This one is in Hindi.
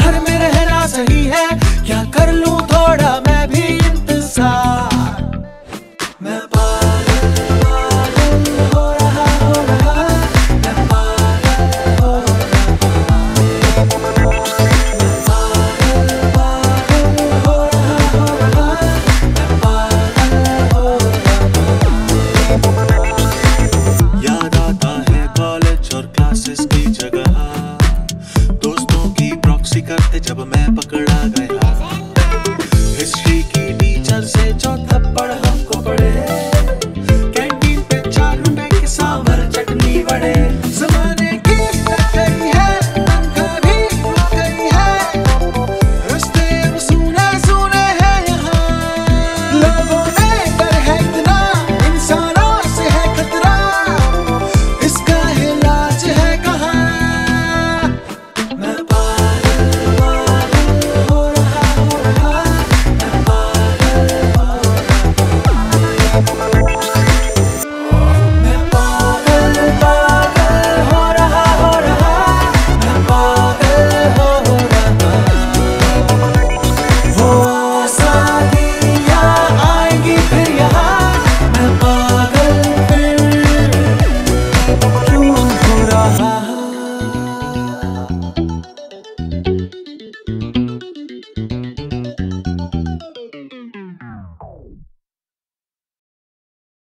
घर में जब मैं पकड़ा गया। हिस्ट्री की टीचर से जो थप्पड़ हमको पड़े कैंटीन पे चार रुपए के सांभर चटनी बड़े।